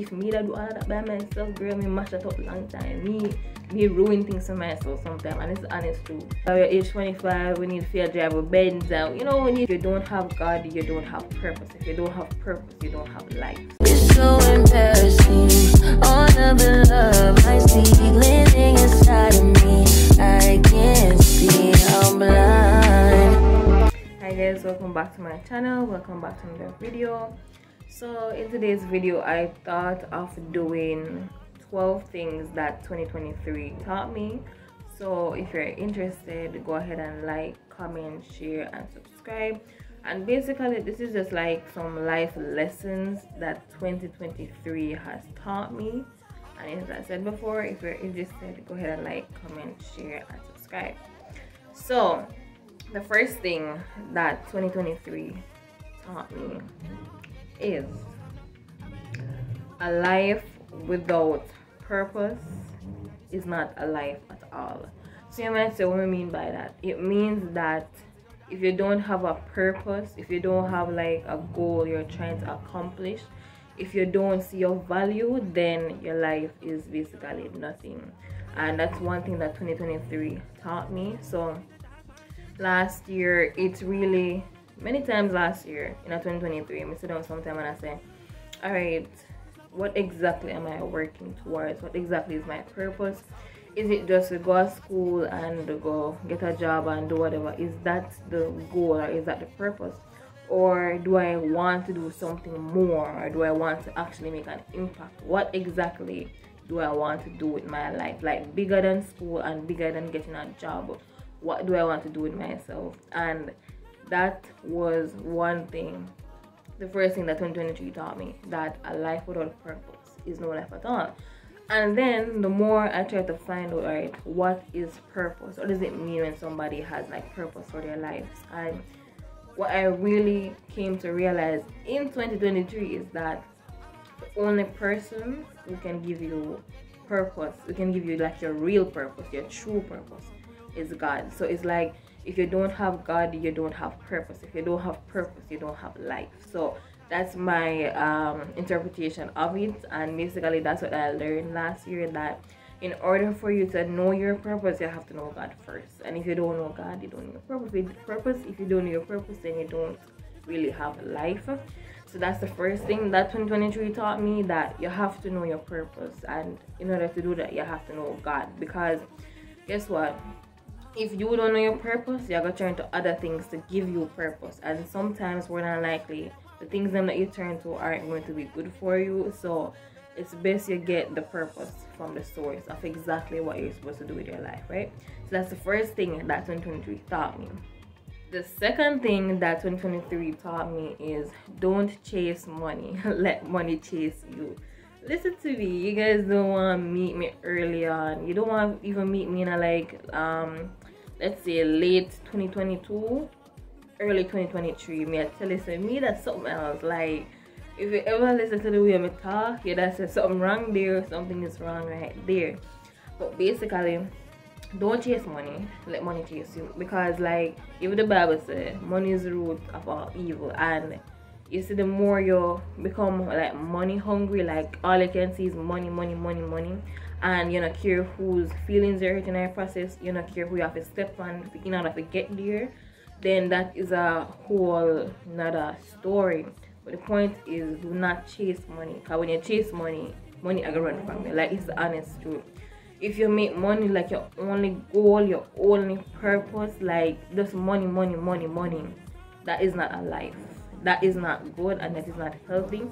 if me that do all that by myself, girl, me mash that up long time. Me me ruin things for myself sometimes and it's honest too. At your age 25, we need to drive a Benz out. You know, when you, if you don't have God, you don't have purpose. If you don't have purpose, you don't have life. It's so embarrassing. All of the love I see living inside of me. I can't see, I'm blind. Hi guys, welcome back to my channel. Welcome back to another video. So in today's video, I thought of doing 12 things that 2023 taught me. So if you're interested go ahead and like comment share and subscribe. And basically this is just like some life lessons that 2023 has taught me. And as i said before if you're interested go ahead and like comment share and subscribe. So the first thing that 2023 taught me is a life without purpose is not a life at all. So you might say, what do I mean by that? It means that if you don't have a purpose, if you don't have like a goal you're trying to accomplish, if you don't see your value, then your life is basically nothing. And that's one thing that 2023 taught me. So last year, it's really many times last year in 2023, I sit down sometime and I say, all right, what exactly am I working towards? What exactly is my purpose? Is it just to go to school and go get a job and do whatever? Is that the goal or is that the purpose? Or do I want to do something more or do I want to actually make an impact? What exactly do I want to do with my life? Like bigger than school and bigger than getting a job. What do I want to do with myself? And that was one thing the first thing that 2023 taught me that a life without purpose is no life at all. And then the more I try to find out, right, what is purpose? What does it mean when somebody has like purpose for their lives? And what I really came to realize in 2023 is that the only person who can give you purpose, who can give you like your real purpose, your true purpose, is God. So it's like if you don't have god you don't have purpose. If you don't have purpose you don't have life. So that's my um, interpretation of it. And basically that's what i learned last year that in order for you to know your purpose you have to know god first. And if you don't know god you don't know your purpose. If you don't know your purpose then you don't really have life. So that's the first thing that 2023 taught me that you have to know your purpose. And in order to do that you have to know god. Because guess what if you don't know your purpose, you're gonna turn to other things to give you purpose. And sometimes more than likely the things them that you turn to aren't going to be good for you. So it's best you get the purpose from the source of exactly what you're supposed to do with your life, right? So that's the first thing that 2023 taught me. The second thing that 2023 taught me is don't chase money. Let money chase you listen to me you guys don't want to meet me early on you don't want to even meet me in a like um let's say late 2022 early 2023 me I tell you so me that's something else. Like if you ever listen to the way I talk yeah that's something wrong there something is wrong right there. But basically don't chase money let money chase you. Because like even the bible said money is the root of all evil and you see the more you become like money hungry like all you can see is money money money money and you not care whose feelings are hurting in the process you not care who you have to step on in order to get there then that is a whole another story. But the point is do not chase money because when you chase money money are gonna run from you. Like it's the honest truth. If you make money like your only goal your only purpose like just money money money money that is not a life. That is not good and that is not healthy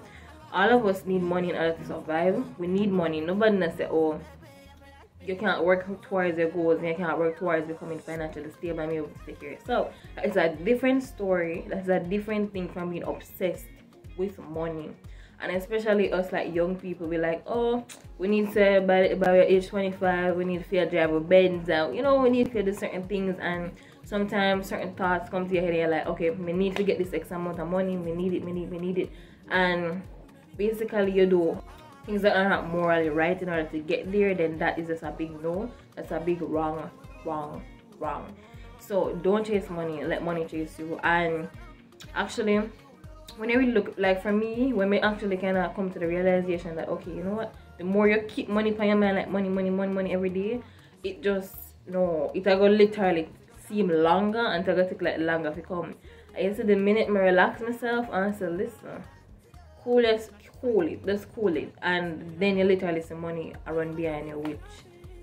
all of us need money in order to survive. We need money. Nobody knows say oh you can't work towards your goals and you can't work towards becoming financially stable and be able to take care yourself. It's a different story. That's a different thing from being obsessed with money. And especially us like young people we like oh we need to by, by age 25 we need to drive a Benz out. You know we need to do certain things and sometimes certain thoughts come to your head and you're like okay we need to get this x amount of money. We need it we need we need it. And basically you do things that are not morally right in order to get there then that is just a big no. That's a big wrong wrong wrong. So don't chase money. Let money chase you. And actually when I really look like for me, when we actually kind of come to the realization that okay, you know what, the more you keep money on your mind, like money, money, money, money every day, it just no, it will go literally seem longer until it take like longer to come. I used to the minute I relax myself and I say, listen, cool cool it, just cool it, and then you literally see money run behind you, which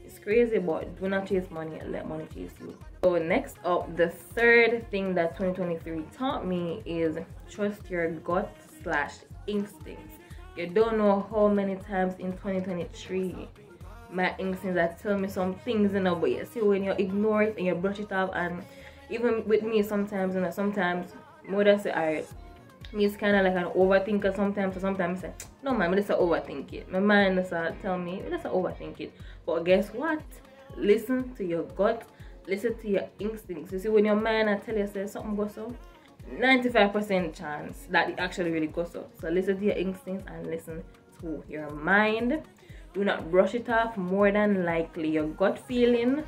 is crazy, but do not chase money and let money chase you. So next up, the third thing that 2023 taught me is trust your gut slash instincts. You don't know how many times in 2023 my instincts that tell me some things you know but you see when you ignore it and you brush it off and even with me sometimes you know sometimes mother say alright me is kind of like an overthinker sometimes so sometimes I say no man just overthink it. My mind is uh, tell me just overthink it. But guess what? Listen to your gut. Listen to your instincts. You see when your mind I tell you say something goes so 95% chance that it actually really goes so so listen to your instincts and listen to your mind. Do not brush it off. More than likely your gut feeling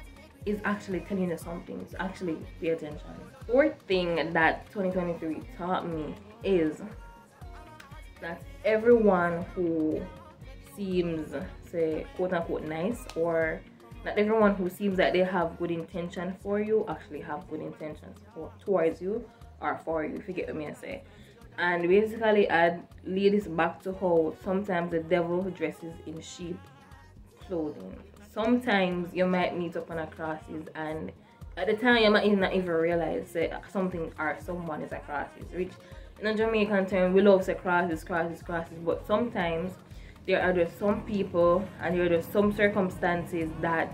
is actually telling you something. So actually pay attention. Fourth thing that 2023 taught me is that everyone who seems say quote unquote nice or not everyone who seems that they have good intention for you actually have good intentions for, towards you or for you if you get what I say. And basically i lead this back to how sometimes the devil dresses in sheep clothing. Sometimes you might meet up on a crosses and at the time you might not even realize that something or someone is a crosses which in a jamaican term we love say crosses crosses crosses but sometimes there are just some people and there are just some circumstances that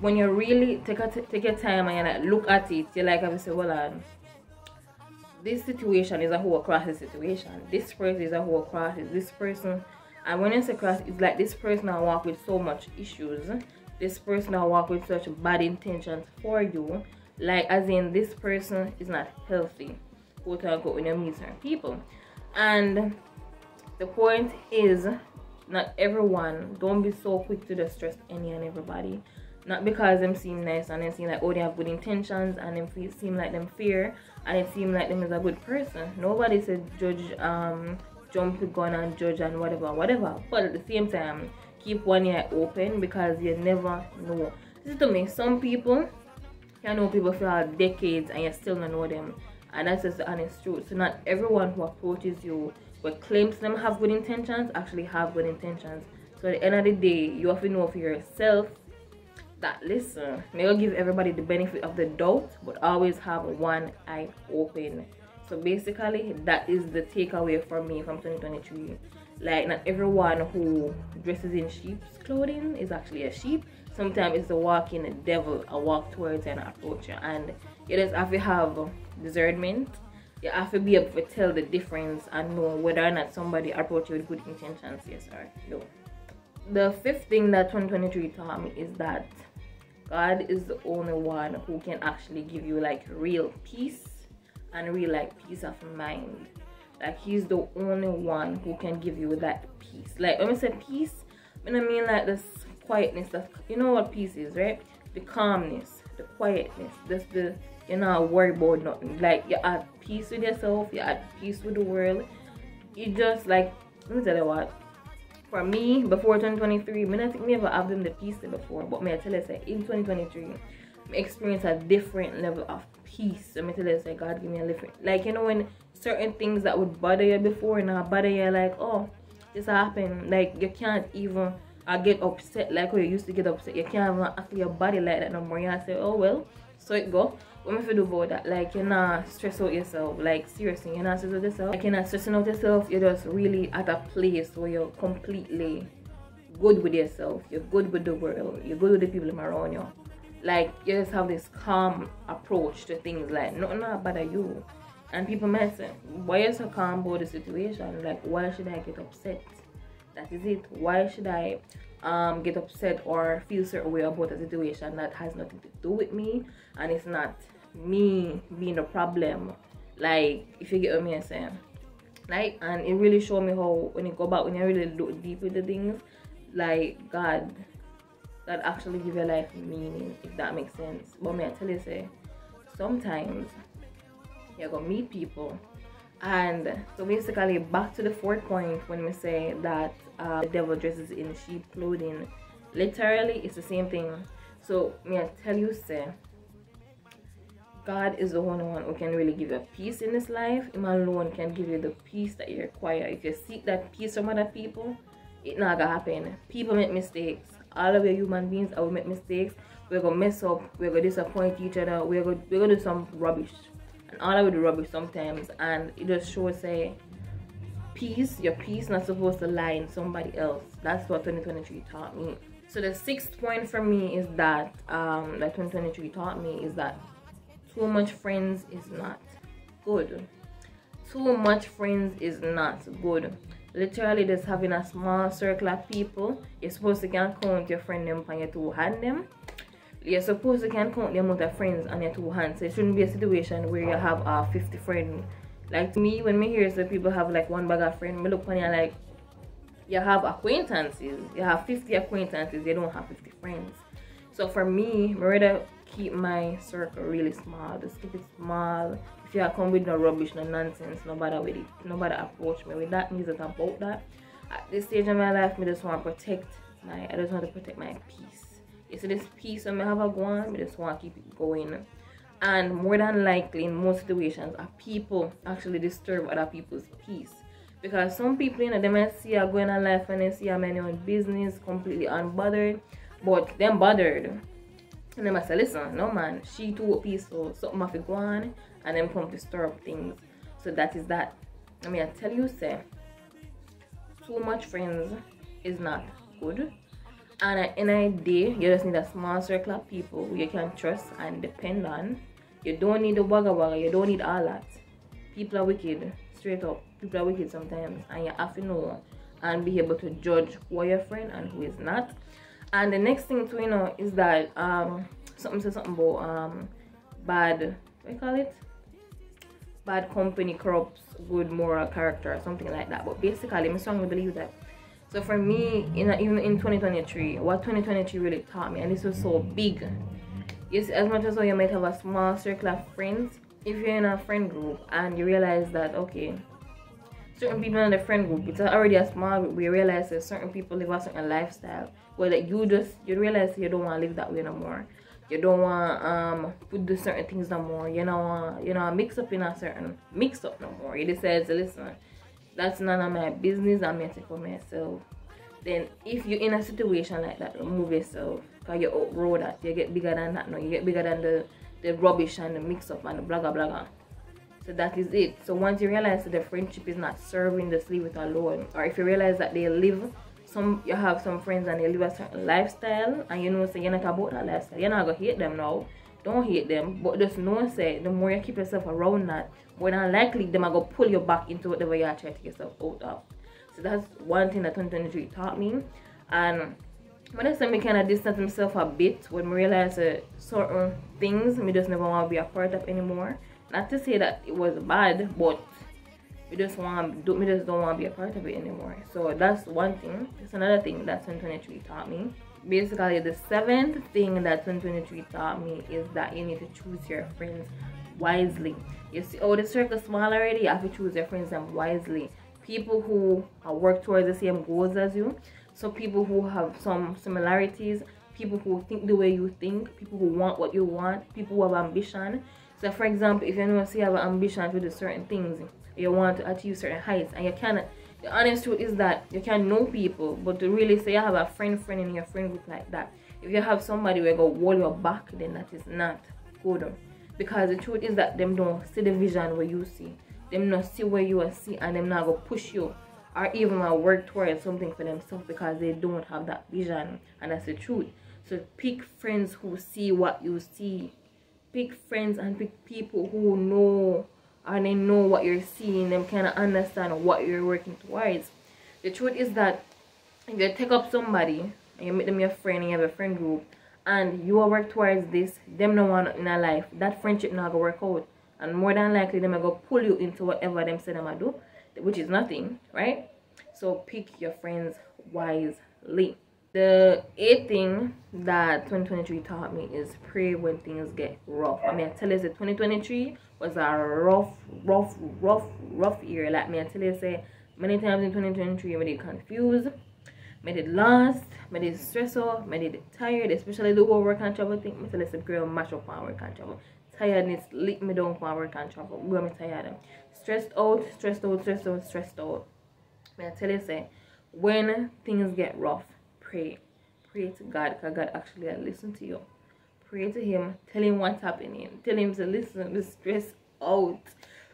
when you really take a take your time and you like look at it you're like I say well um, this situation is a whole crisis situation. This person is a whole crisis. This person, and when I say crisis, it's like this person I walk with so much issues. This person I walk with such bad intentions for you. Like as in this person is not healthy. Quote unquote when you meet certain people. And the point is not everyone don't be so quick to distress any and everybody. Not because them seem nice and they seem like oh they have good intentions and them seem like them fear and it seem like them is a good person. Nobody said judge um jump the gun and judge and whatever whatever. But at the same time keep one ear open because you never know. This is to me some people you know people for decades and you still don't know them and that's just the honest truth so not everyone who approaches you but claims them have good intentions actually have good intentions. So at the end of the day you have to know for yourself that listen I give everybody the benefit of the doubt but always have one eye open. So basically that is the takeaway for me from 2023 like not everyone who dresses in sheep's clothing is actually a sheep sometimes it's a walking the devil a walk towards and approach you and you just have to have discernment you have to be able to tell the difference and know whether or not somebody approach you with good intentions yes or no the fifth thing that 2023 taught me is that God is the only one who can actually give you like real peace and real like peace of mind. Like he's the only one who can give you that peace. Like when I say peace, when I mean like this quietness you know what peace is, right? The calmness, the quietness, just the you're not worried about nothing. Like you're at peace with yourself, you're at peace with the world. You just like let me tell you what for me before 2023 me not think me ever have them the peace before but me I tell you say in 2023 me experience a different level of peace so me tell you say God give me a different like you know when certain things that would bother you before now bother you like oh this happened like you can't even I get upset like how you used to get upset. You can't even act your body like that no more. You say oh well so it go. What if you do about that? Like you're not stress out yourself. Like seriously you're not stressing out yourself. Like you're not stressing out yourself. You're just really at a place where you're completely good with yourself. You're good with the world. You're good with the people around you. Like you just have this calm approach to things. Like nothing not bother you. And people might say why are you so calm about the situation? Like why should i get upset that is it. Why should i um, get upset or feel certain way about a situation that has nothing to do with me and it's not me being the problem? Like if you get what me saying like and it really showed me how when you go back when you really look deep into the things like god that actually give your life meaning if that makes sense. But me I tell you say sometimes you're gonna meet people and so basically back to the fourth point when we say that uh, the devil dresses in sheep clothing literally it's the same thing so may i tell you sir God is the only one who can really give you peace in this life. Him alone can give you the peace that you require. If you seek that peace from other people, it not gonna happen. People make mistakes. All of you human beings I will make mistakes. We're gonna mess up, we're gonna disappoint each other, we're gonna we're gonna do some rubbish. And all of it rubbish sometimes and it just shows say peace, your peace not supposed to lie in somebody else. That's what 2023 taught me. So the sixth point for me is that um that 2023 taught me is that too much friends is not good too much friends is not good literally just having a small circle of people you're supposed to can count your friend them on your two hand them you're supposed to can count the amount of friends on your two hands so it shouldn't be a situation where you have uh 50 friends like me when me hear so people have like one bag of friends me look on you like you have acquaintances. You have 50 acquaintances. You don't have 50 friends. So for me me rather keep my circle really small. Just keep it small. If you come with no rubbish no nonsense nobody with it nobody approach me with that. Means that about that. At this stage of my life me just want to protect my i just want to protect my peace. You see this peace I have a go on? I just want to keep it going and more than likely in most situations are people actually disturb other people's peace because some people you know they might see you going on life and they see a man on business completely unbothered but them bothered and then I said, listen, no man, she too peaceful, something have to go on and then come up things. So that is that. I mean I tell you say too much friends is not good. And in a day, you just need a small circle of people you can trust and depend on. You don't need the wagga wagga, you don't need all that. People are wicked, straight up. People are wicked sometimes. And you have to know and be able to judge who are your friend and who is not. And the next thing to you know is that um something says something about um bad what call it? Bad company corrupts good moral character or something like that. But basically i strongly believe that so for me in even in 2023 what 2023 really taught me and this was so big is as much as though you might have a small circle of friends if you're in a friend group and you realize that okay certain people in the friend group it's already a small group we realize that certain people live a certain lifestyle where that you just you realize you don't want to live that way no more. You don't want um put do certain things no more you know you know mix up in a certain mix up no more. You decide to listen that's none of my business i'm here for myself. Then if you're in a situation like that remove yourself because you outgrow that you get bigger than that no you get bigger than the the rubbish and the mix up and the blah blah blah so that is it. So once you realize that the friendship is not serving just leave it alone or if you realize that they live some you have some friends and they live a certain lifestyle and you know say you're not about that lifestyle you're not gonna hate them now don't hate them but just know say the more you keep yourself around that more than likely them are gonna pull you back into whatever you're trying to get yourself out of. So that's one thing that 2023 taught me. And when I say me kind of distance myself a bit when we realize that certain things me just never want to be a part of anymore. Not to say that it was bad but we just want do we just don't want to be a part of it anymore. So that's one thing. It's another thing that 2023 taught me basically the seventh thing that 2023 taught me is that you need to choose your friends wisely. You see oh the circle is small already you have to choose your friends and wisely. People who work towards the same goals as you so people who have some similarities people who think the way you think people who want what you want people who have ambition. So for example if you know you have ambition to do certain things you want to achieve certain heights and you cannot the honest truth is that you can know people but to really say you have a friend friend in your friend group like that if you have somebody who go wall your back then that is not good. Because the truth is that them don't see the vision where you see. Them not see where you are see and them not go push you or even work towards something for themselves because they don't have that vision and that's the truth. So pick friends who see what you see. Pick friends and pick people who know and they know what you're seeing them kind of understand what you're working towards. The truth is that if you take up somebody and you make them your friend and you have a friend group and you are work towards this them no one in a life that friendship not gonna work out. And more than likely them are gonna pull you into whatever them say them to do which is nothing right? So pick your friends wisely the eighth thing that 2023 taught me is pray when things get rough. I mean, I tell you, that 2023 was a rough, rough, rough, rough year. Like me, I tell you, say many times in 2023, I did confused, I did lost, I did stressed out, I did tired, especially the whole work and travel thing. I tell you, say, girl, mash up my work and travel. Tiredness lit me down for work and travel. Girl, me tired. Stressed out, stressed out, stressed out, stressed out. I tell you, say, when things get rough, pray. Pray to God because God actually listen to you. Pray to Him. Tell Him what's happening. Tell Him to listen, to stress out.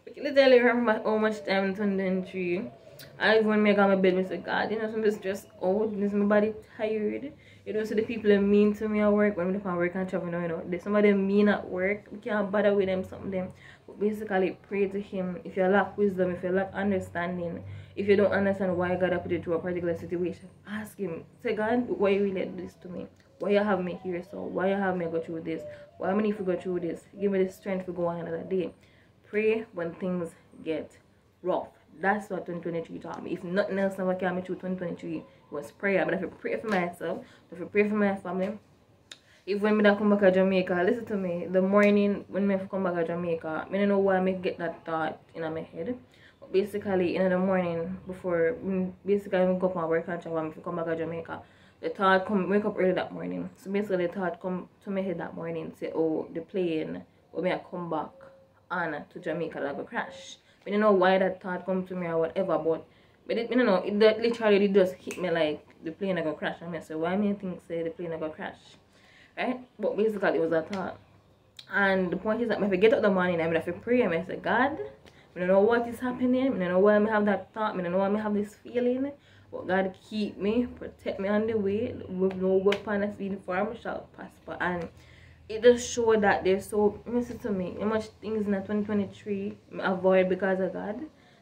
We can literally remember how much time in 2023 I even make on my bed, I God, you know, some stress out, this my body tired. You know, so the people that mean to me at work, when I'm work and travel, you know, there's somebody mean at work, we can't bother with them, something them. But basically, pray to Him. If you lack wisdom, if you lack understanding, if you don't understand why God put you through a particular situation, ask Him. Say, God, why you let this to me? Why you have me here so? Why you have me go through this? Why am I need to go through this? Give me the strength to go on another day. Pray when things get rough. That's what 2023 taught me. If nothing else never came me through 2023 was prayer. But if I pray for myself, if I pray for my family, if when me come back to Jamaica, listen to me, the morning when me come back to Jamaica, I don't know why I get that thought in my head But basically in the morning before basically I go up my work and travel and come back to Jamaica. The thought come wake up early that morning. So basically the thought come to my head that morning say oh the plane when me I come back on to Jamaica like a crash. I don't know why that thought come to me or whatever but but it, you know it literally it just hit me like the plane I go crash I say why me think say the plane I go crash right but basically it was a thought and the point is that if I get up the morning I'm mean, to pray I and I say God I don't know what is happening. I don't know why I have that thought. I don't know why I have this feeling. But God keep me, protect me on the way. With no weapon that's been formed shall prosper. And it just show that there's so listen to me. How much things in 2023 avoid because of God.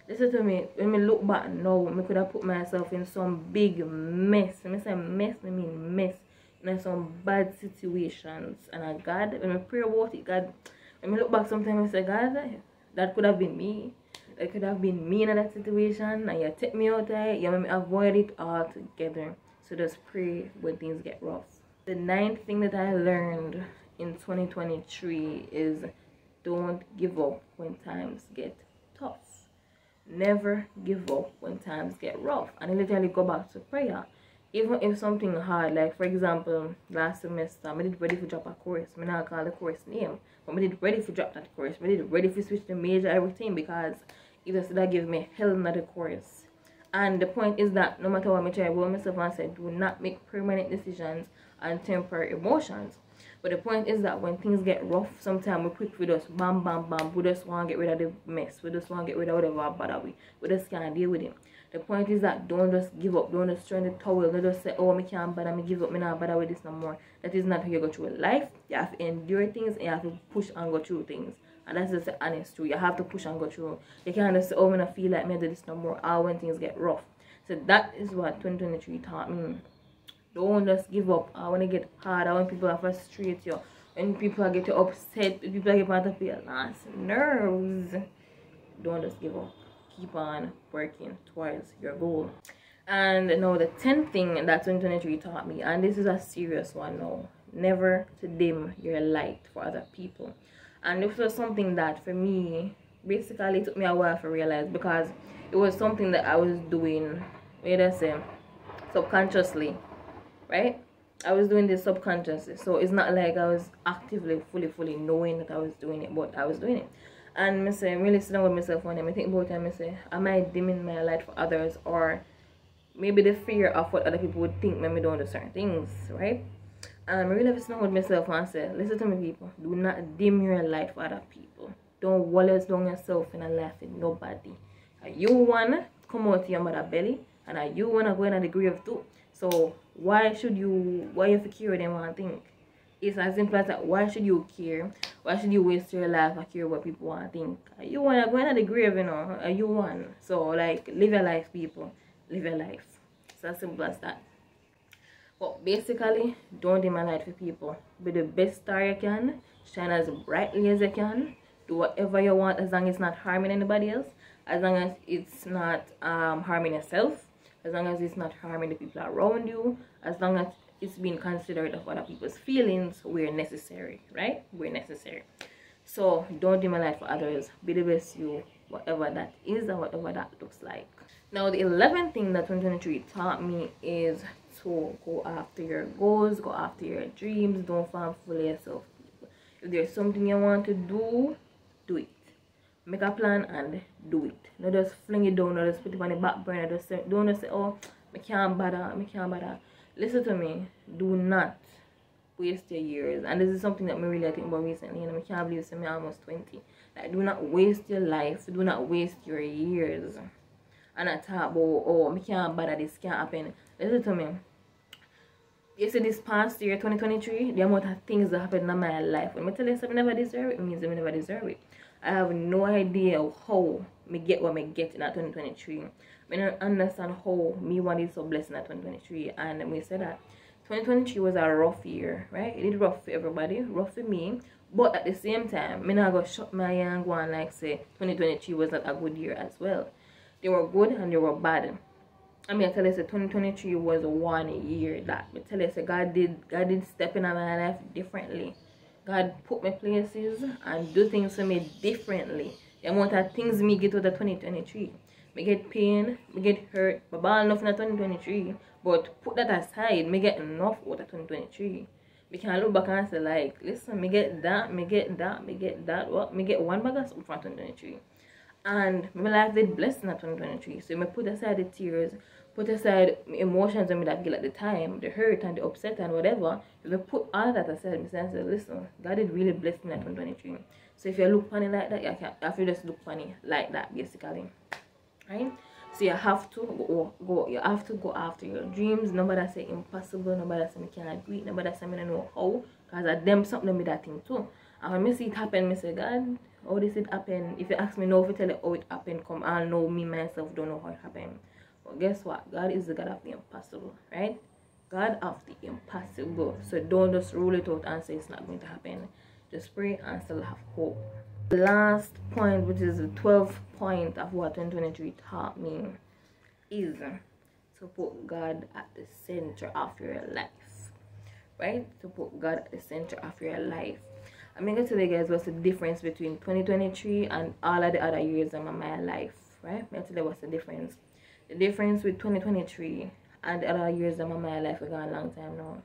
Listen to me. When me look back now, I could have put myself in some big mess. When I say mess, I mean mess. In some bad situations. And I God, when I pray about it, God, when I look back sometimes I say, God, that could have been me. It could have been me in that situation and you take me out there, you make me avoid it altogether. So just pray when things get rough. The ninth thing that I learned in 2023 is don't give up when times get tough. Never give up when times get rough. And I literally go back to prayer. Even if something hard, like for example, last semester, I did ready to drop a course. I not call the course name. But I did ready to drop that course. I did ready to switch the major, everything because it that give me hell another course. And the point is that no matter what I try to myself and say, do not make permanent decisions and temporary emotions. But the point is that when things get rough, sometimes we quick with us bam bam bam. We just want to get rid of the mess. We just want to get rid of whatever bother we. We just can't deal with it. The point is that don't just give up. Don't just in the towel. Don't just say, oh, me can't bother. Me give up. Me not bother with this no more. That is not how you go through life. You have to endure things and you have to push and go through things. And that's just honest truth. You have to push and go through. You can't just say, oh, I feel like me I do this no more. All when things get rough. So that is what 2023 taught me. Don't just give up. I want to get hard. I want people to frustrate you. When people get upset, people get part of your last nerves. Don't just give up keep on working towards your goal and now the 10th thing that 2023 taught me and this is a serious one now never to dim your light for other people and this was something that for me basically took me a while to realize because it was something that i was doing wait a subconsciously right? I was doing this subconsciously. So it's not like i was actively fully fully knowing that i was doing it but i was doing it. And me say really sit down with myself one day I think about it and I say am I dimming my light for others or maybe the fear of what other people would think when me don't do certain things right and really sit down with myself and say listen to me people. Do not dim your light for other people. Don't wallow down yourself in a life with nobody. You wanna come out to your mother belly and you wanna go in the grave too so why should you why you care them one think? It's as simple as that. Why should you care? Why should you waste your life and care what people want to think you want to go in the grave you know you want so like live your life people. Live your life. It's as simple as that but basically don't dim a light for people be the best star you can shine as brightly as you can do whatever you want as long as it's not harming anybody else as long as it's not um, harming yourself as long as it's not harming the people around you, as long as it's being considerate of other people's feelings, we're necessary, right? We're necessary. So don't dim a light for others. Be the best you, whatever that is and whatever that looks like. Now the 11th thing that 2023 taught me is go after your goals, go after your dreams, don't fall for yourself. If there's something you want to do, do it. Make a plan and do it. Not just fling it down, not just put it on the back burner. Just say, don't just say, oh, I can't bother, I can't bother. Listen to me. Do not waste your years. And this is something that me really think about recently. And I can't believe I'm almost 20. Like, do not waste your life. Do not waste your years. And I talk about, oh, I can't bother, this can't happen. Listen to me you see this past year 2023 the amount of things that happened in my life. When I tell you something I never deserve it, it means I never deserve it. I have no idea how me get what me get in that 2023 I don't understand how me want is so blessed in that 2023 and we said that 2023 was a rough year right? It did rough for everybody rough for me. But at the same time me not go shut my young one like say 2023 was not a good year as well. They were good and they were bad I mean, I tell you, say 2023 was one year that tell you, say God did, God did step in my life differently. God put me places and do things for me differently. The amount of things me get out of 2023. Me get pain, me get hurt, but ball enough in 2023. But put that aside, me get enough out of 2023. We can look back and say like, listen, me get that, me get that, me get that. What? Me get one bag of from 2023. And my life did bless in 2023. So me put aside the tears, aside emotions and me that feel at the time, the hurt and the upset and whatever. If you put all that aside, me say, listen, God is really blessed in that 2023. So if you look funny like that, you, can, you have to just look funny like that, basically. Right? So you have to go, go you have to go after your dreams. Nobody say impossible, nobody say me can't it, nobody say me don't know how. Because I them something with that thing too. And when me see it happen, me say, God, how this it happen? If you ask me now, if you tell you how it happened, come I'll know me myself don't know how it happened. Guess what? God is the God of the impossible, right? God of the impossible. So don't just rule it out and say it's not going to happen. Just pray and still have hope. The last point, which is the 12th point of what 2023 taught me, is to put God at the center of your life. Right? To put God at the center of your life. I'm going to tell you guys what's the difference between 2023 and all of the other years of my life. Right? I'm going to tell you what's the difference difference with 2023 and the other years of my life gone a long time now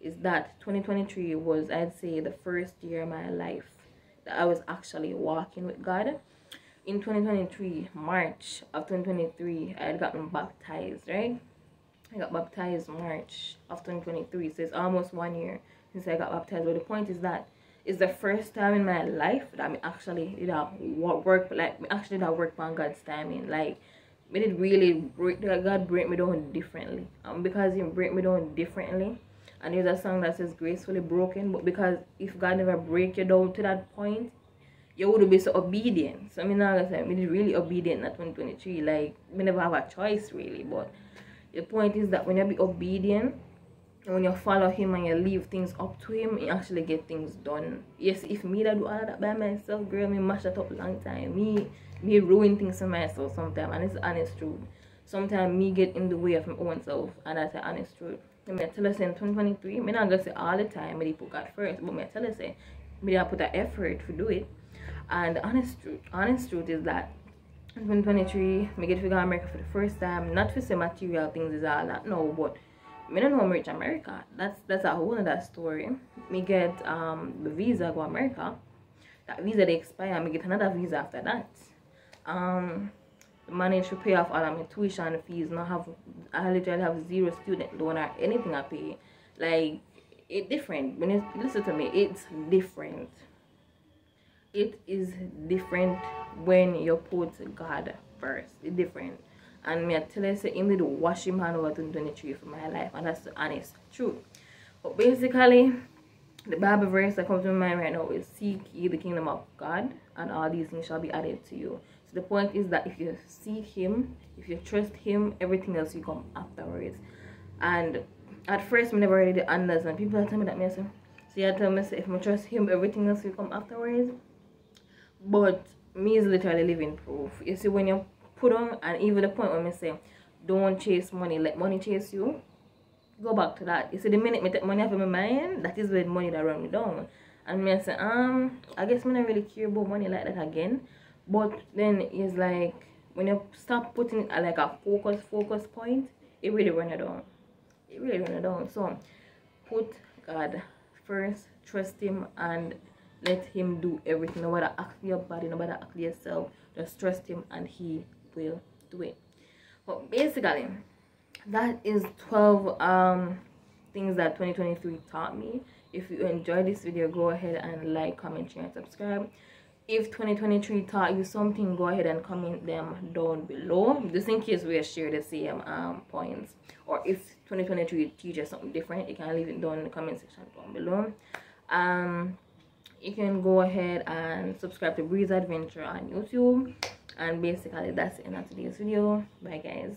is that 2023 was I'd say the first year of my life that I was actually walking with God. In 2023, March of 2023, I had gotten baptized, right? I got baptized March of 2023, so it's almost one year since I got baptized. But the point is that it's the first time in my life that I actually did a work, like, actually did a work on God's timing. Like, made it really break God break me down differently. Um, because He break me down differently. And there's a song that says gracefully broken. But because if God never break you down to that point, you would be so obedient. So I mean now I say I'm really obedient at 2023. Like we never have a choice really. But the point is that when you be obedient when you follow him and you leave things up to him, you actually get things done. Yes, if me that do all that by myself, girl, me mash that up long time. Me me ruin things for myself sometimes and it's honest truth. Sometimes me get in the way of my own self and that's the honest truth. I I tell us in 2023, me not gonna say all the time, me put God first, but me I tell us say, me I put the effort to do it. And the honest truth, honest truth is that 2023, me get to go America for the first time, not for say material things is all that, no, but me don't know I'm reach America. That's that's a whole other story. Me get um the visa go America. That visa they expire, me get another visa after that. Um manage to pay off all of my tuition fees. Not have i literally have zero student loan or anything i pay. Like it's different. When you listen to me it's different. It is different when you put god first. It's different and me I tell you say him did wash him hand over 2023 for my life and that's the honest truth but basically the bible verse that comes to my mind right now is seek ye the kingdom of god and all these things shall be added to you. So the point is that if you seek him if you trust him everything else will come afterwards. And at first I never really understand. People tell me that me so you tell me say if I trust him everything else will come afterwards. But me is literally living proof. You see when you put on and even the point when I say don't chase money let money chase you. Go back to that. You see the minute me take money off of my mind that is when money that run me down. And me I say um I guess me not really care about money like that again. But then it's like when you stop putting it at like a focus focus point it really run it down. It really run it down. So put God first trust him and let him do everything. No matter act your body no matter act yourself. Just trust him and he will do it. But basically that is 12 um things that 2023 taught me. If you enjoyed this video go ahead and like comment share and subscribe. If 2023 taught you something go ahead and comment them down below. Just in case we share the same um points. Or if 2023 teaches something different you can leave it down in the comment section down below. Um you can go ahead and subscribe to Bree's Adventure on youtube and basically that's the end of today's video. Bye guys